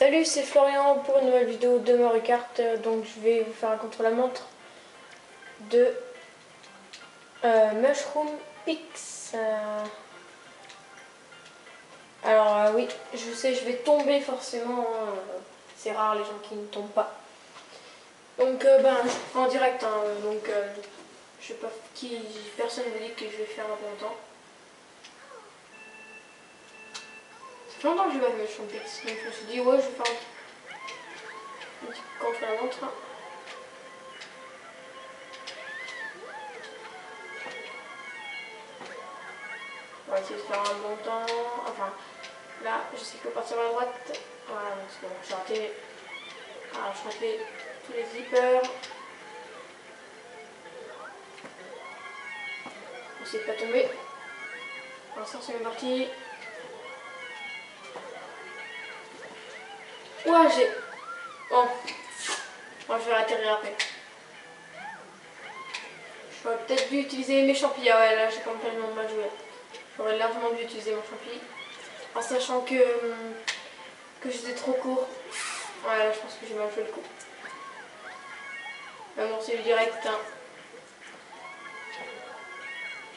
Salut, c'est Florian pour une nouvelle vidéo de Mario Kart. Donc je vais vous faire un contre-la-montre de euh, Mushroom Pix. Euh, alors euh, oui, je sais, je vais tomber forcément. C'est rare les gens qui ne tombent pas. Donc ben, en direct, hein, donc je sais pas qui, personne ne me dit que je vais faire un bon temps. Je vais pas fait Pix, donc je me suis dit ouais je vais faire un petit contre la montre. On va essayer de faire un temps. Enfin, là, je sais que partir à droite. Voilà, donc c'est bon, j'ai raté. Alors, je raté tous les zippers. On essaie de pas tomber. Pour l'instant, c'est bien parti. Ouais, j'ai... Bon. Moi, je vais atterrir après. J'aurais peut-être dû utiliser mes champis. Ah ouais, là, j'ai complètement mal joué. J'aurais largement dû utiliser mon champi. En sachant que, que j'étais trop court. Ouais, là, je pense que j'ai mal joué le coup. Mais bon, c'est du direct. Hein.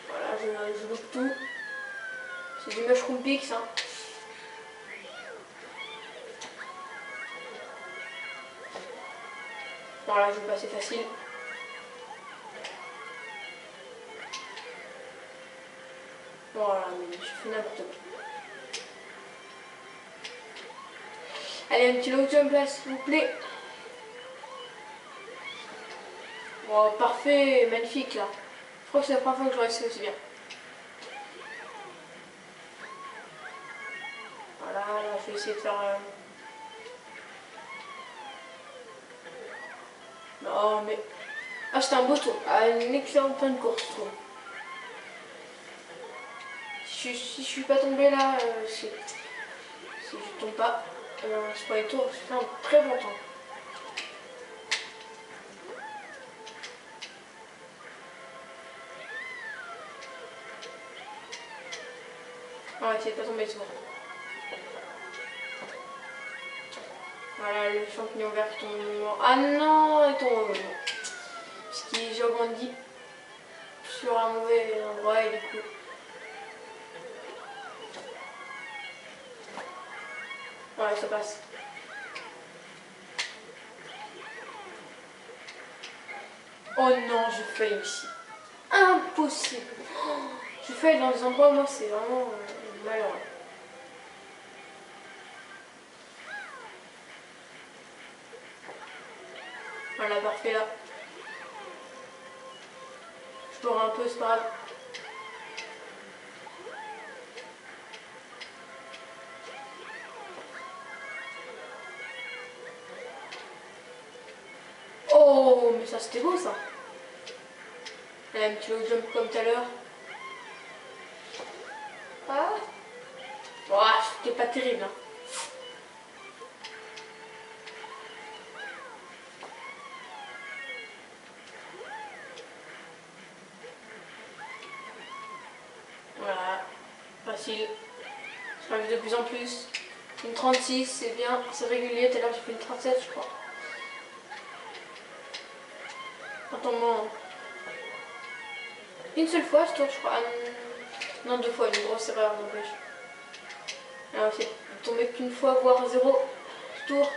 Voilà, je, je tout. C'est du mushroom pix. Hein. Voilà, je vais passer facile. Voilà, mais je fais n'importe quoi. Allez, un petit low jump là, s'il vous plaît. Bon, parfait, magnifique là. Je crois que c'est la première fois que je réussis aussi bien. Voilà, là, je vais essayer de faire... Euh, Oh, mais... Ah, c'était un beau tour. Ah, une excellente fin de course, je Si, si je suis pas tombée là, euh, si, si je tombe pas, euh, c'est pas les tours, fais un très bon temps. Va essayer de pas tomber souvent. Voilà le champignon vert qui tombe. Ah non, il tombe. Parce qu'il j'ai grandi sur un mauvais endroit et du coup. Ouais, ça passe. Oh non, je faille ici. Impossible. Je faille dans des endroits où moi c'est vraiment euh, malheureux. Voilà, parfait là. Je pourrais un peu, c'est pas grave. Oh, mais ça c'était beau ça. Là, un petit jump comme tout à l'heure. Ah. c'était pas terrible. Hein. Facile. Je vu de plus en plus. Une 36, c'est bien, c'est régulier. Tout à l'heure, j'ai fait une 37, je crois. Attends, Une seule fois, ce tour, je crois. Ah, non, deux fois, une grosse erreur, n'empêche. Alors, c'est tombé qu'une fois, voire zéro tour.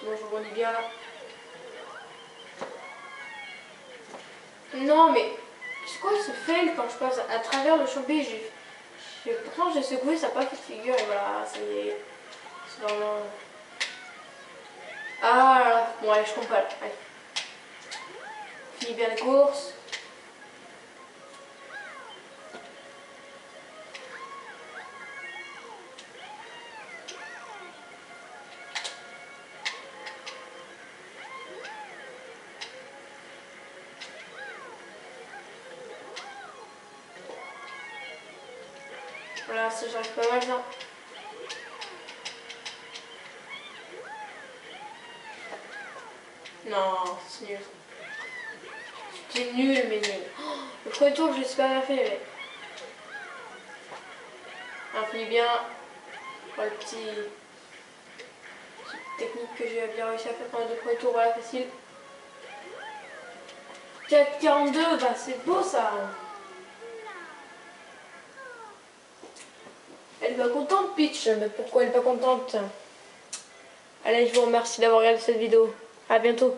Sinon, je rebondis bien là. Non, mais c'est quoi ce fail quand je passe à travers le champi Pourtant, j'ai secoué, ça n'a pas fait de figure et voilà, ça y est. C'est vraiment. Ah là là, bon, allez, je compte pas bien la course. Voilà, ça j'arrive pas mal bien. Non, c'est nul. C'était nul, mais nul. Oh, le premier tour, je l'ai super bien fait, mais. Plus bien. Le petit. technique que j'ai bien réussi à faire pendant le premier tour, voilà, facile. 4,42, bah c'est beau ça. Elle est pas contente, Peach. Mais pourquoi elle est pas contente? Allez, je vous remercie d'avoir regardé cette vidéo. À bientôt.